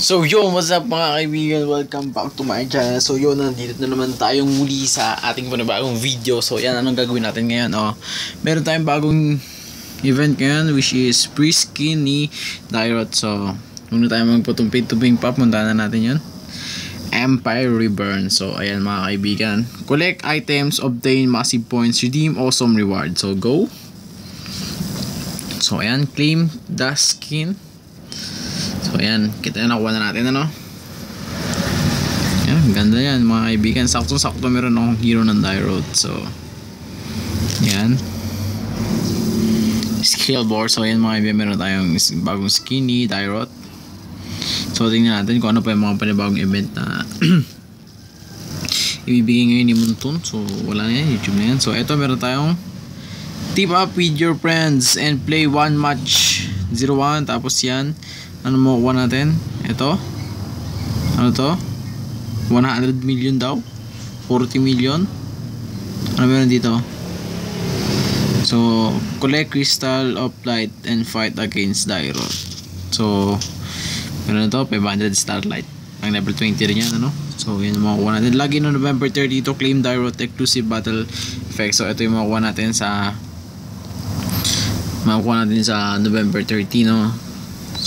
So yo, what's up mga kaibigan? Welcome back to my channel. So yo, nandito na naman tayong muli sa ating panibagong video. So yan, anong gagawin natin ngayon? Oh, meron tayong bagong event ngayon which is pre-skin ni Dyrot. So, muna tayo magpatumping-tumping pa. Punta na natin yun. Empire Reburn. So, ayan mga kaibigan. Collect items, obtain massive points, redeem awesome reward. So, go. So, ayan. Claim the skin. So, ayan. Kita na nakuha na natin, ano? Ayan, ganda yan, mga kaibigan. Sakto-sakto meron akong hero ng Dyrod. So, ayan. Skill board. So, ayan mga kaibigan. Meron tayong bagong skinny, Dyrod. So, tingnan natin kung ano pa yung mga panibagong event na ibibigay ngayon ni Muntun. So, wala na yan. YouTube na yan. So, eto meron tayong team up with your friends and play one match 0-1. Tapos yan, ano mo kuha natin? Ito. Ano to? 100 million daw. 40 million. Ano meron dito? So, collect crystal of light and fight against Dyrod. So, meron to 500 starlight. Ang level 20 rin yan, ano? So, yun yung makukuha natin. Lagi no November 30 to claim Dyrod exclusive battle effect. So, ito yung makukuha natin sa makukuha natin sa November 30, no?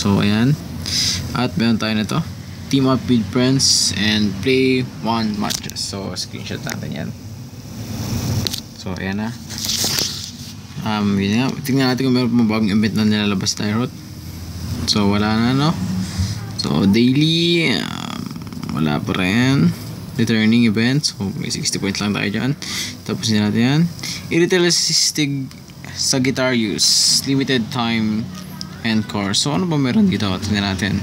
So, ayan. At meron tayo na to. Team up with friends and play one matches. So, screenshot natin yan. So, ayan na. Um, yun nga. Tingnan natin kung meron pa bagong event na nilalabas tayo. So, wala na, no? So, daily, um, wala pa rin. Returning events. So, may 60 points lang tayo dyan. Tapos natin yan. Irritable Stig sa guitar use. Limited time and core. So, ano ba meron dito? Tingnan natin.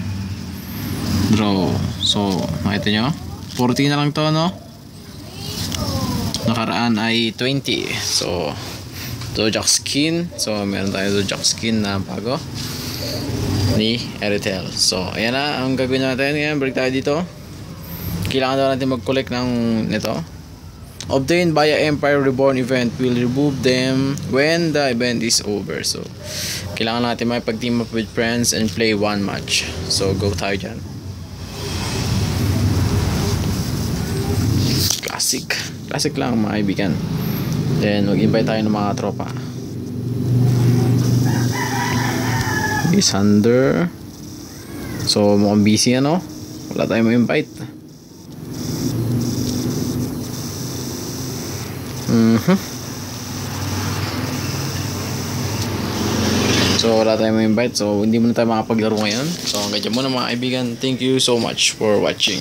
Draw. So, makita nyo? 40 na lang to, no? Nakaraan ay 20. So, Dojak skin. So, meron tayo Dojak skin na bago. Ni Eritel. So, ayan na. Ang gagawin natin. Ayan, break tayo dito. Kailangan daw natin mag-collect ng nito. Obtained by a Empire Reborn event will remove them when the event is over. So, kailangan natin may pag-team up with friends and play one match. So, go tayo dyan. Classic. Classic lang mga kaibigan. Then, mag-invite tayo ng mga tropa. Isander. So, mukhang busy ano. Wala tayong ma-invite. Mhm. So, wala tayong ma-invite. So, hindi muna tayo makapaglaro ngayon. So, hanggang dyan muna mga kaibigan. Thank you so much for watching.